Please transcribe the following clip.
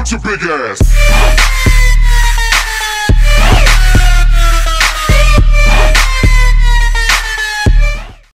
with your big ass.